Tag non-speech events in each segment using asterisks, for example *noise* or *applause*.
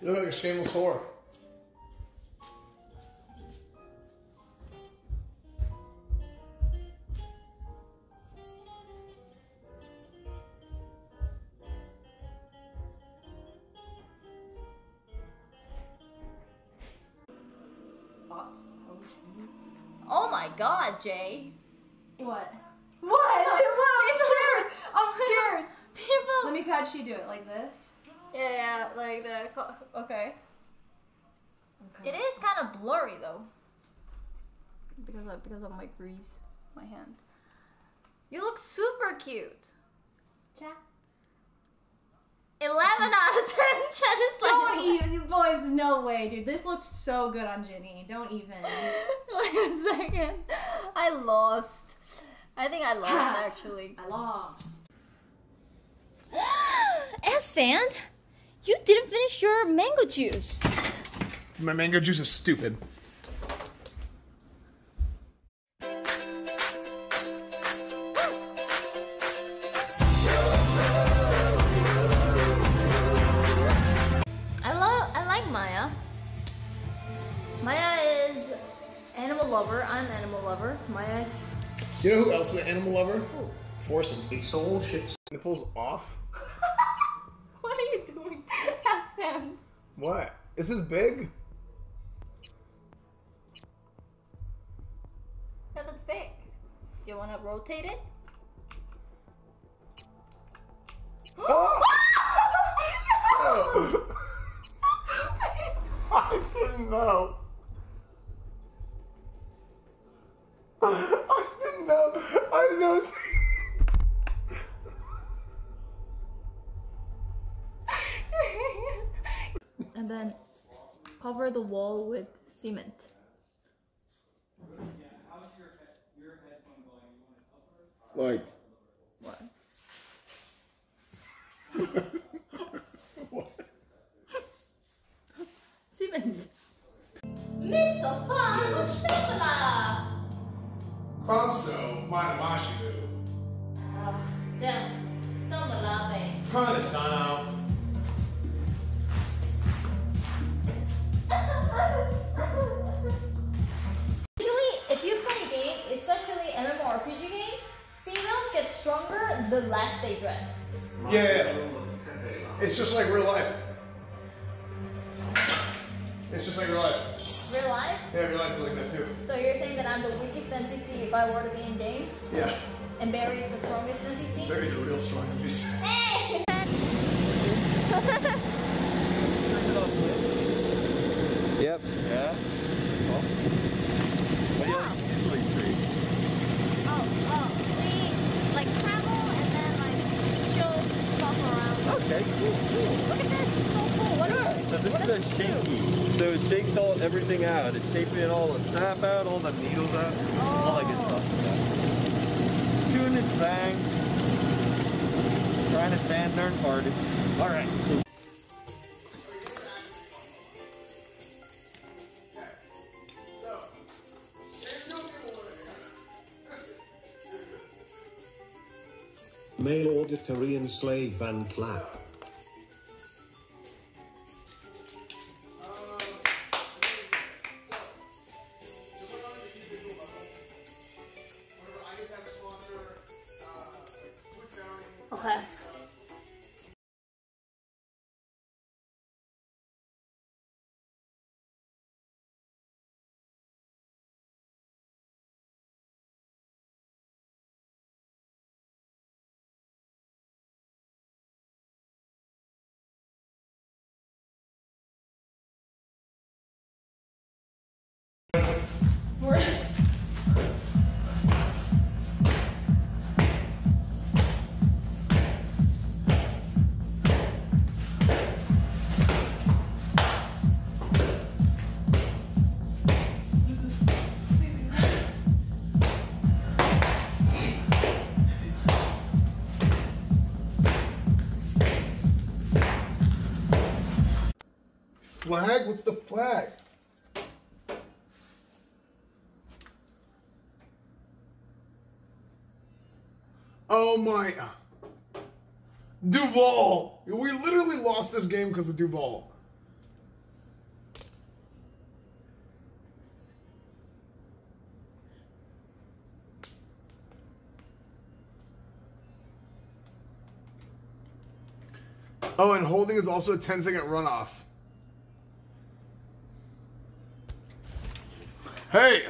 You look like a shameless whore. Thoughts? Oh my god, Jay. What? What? What? *laughs* I'm scared. I'm scared. *laughs* People. Let me see how'd she do it. Like this? Yeah, yeah, like the. Okay. Okay. It is kind of blurry though. Because of because of my grease, my hand. You look super cute. Chat. Eleven out of ten. *laughs* Chat is like. Don't *laughs* even, boys. No way, dude. This looks so good on Jinny. Don't even. *laughs* Wait a second. I lost. I think I lost *sighs* actually. I lost. *gasps* S fan, you didn't finish your mango juice. My mango juice is stupid. I love. I like Maya. Maya is animal lover. I'm animal lover. Maya is. You know who else is an animal lover? Ooh. Forsen. It's all shit. Nipples off? What are you doing, S fan? What? Is this big? Yeah, that's big. Do you want to rotate it? *laughs* Oh! Oh. *laughs* I didn't know. I didn't know. I didn't know. And then cover the wall with cement. Like. What? *laughs* What? Cement. Mr. Fun Stefala! Kromso, Manamashibu. The less they dress. Yeah. It's just like real life. It's just like real life. Real life? Yeah, real life is like that too. So you're saying that I'm the weakest NPC if I were to be in game, Yeah. and Barry is the strongest NPC? Barry's a real strong NPC. Hey! *laughs* Yep. Yeah. Awesome. What do you like usually stream? Oh, oh, we like travel and then like show stuff around. Okay, cool, cool. Look at this, it's so cool. What Yeah, is so this what is does a it do? shaky. So it shakes all everything out. It's shaking all the sap out, all the needles out, all that good stuff. Doing its thing. Trying its damn darn hardest. All right. Male Korean slave van clap. Okay. flag? What's the flag? Oh my. Uh, Duval. We literally lost this game because of Duval. Oh, and holding is also a 10 second runoff. Hey!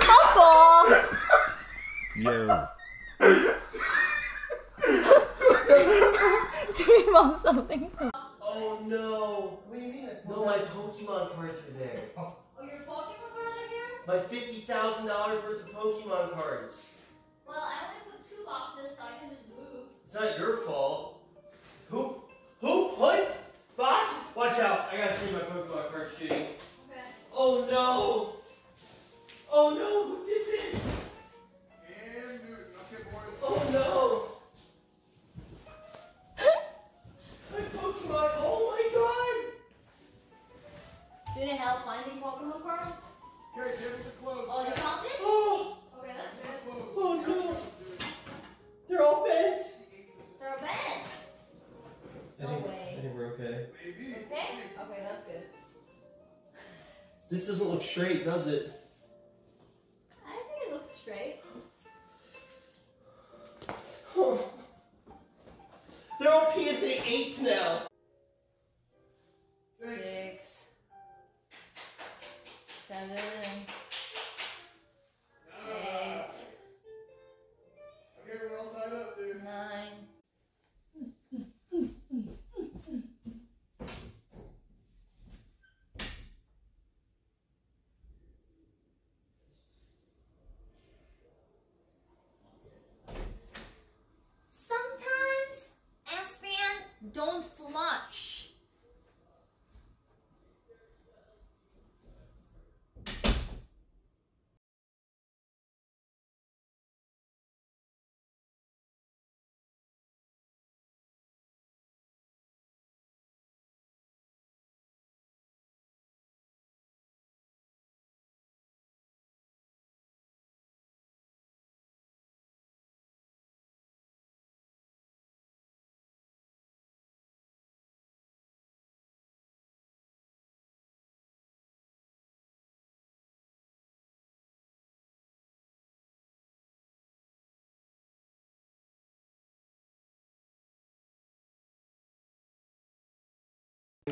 Coco! Yo. *laughs* Dream of something. Oh no! What do you mean? No, my Pokemon cards are there. Oh, your Pokemon cards are here? My fifty thousand dollars worth of Pokemon cards. Well, I only put two boxes, so I can just move. It's not your fault. Who? Who put? Bots? Watch out! I gotta see my Pokemon card shooting. Okay. Oh no! Oh no! Who did this? Oh no! *laughs* my Pokemon! Oh my god! Do you need help finding Pokemon cards? Oh, you found it? Oh! Okay, that's good. Oh no! They're all bent. They're bent. I think, way. I think we're okay. Okay? Okay, that's good. This doesn't look straight, does it? Seven.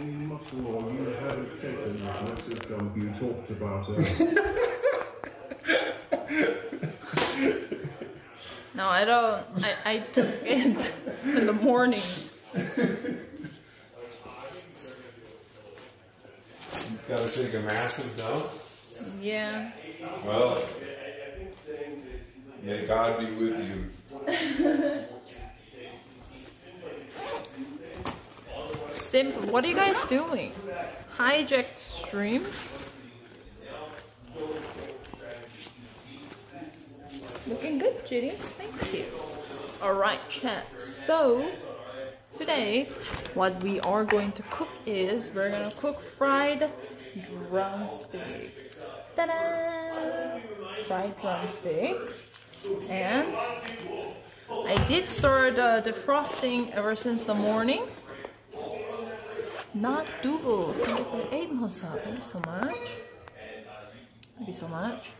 Muscle or you haven't taken this massive dump you talked about earlier. No, I don't. I, I took it in the morning. you Gotta take a massive dump. Yeah. Well, I think saying this, may God be with you. *laughs* Simple. What are you guys doing? Hijacked stream? Looking good, Judy. Thank you. Alright, chat. So, today, what we are going to cook is we're gonna cook fried drumstick. Ta-da! Fried drumstick. And I did start uh, defrosting ever since the morning. Not Dougal. Thank you for the eight months up. Thank you so much. Thank you so much.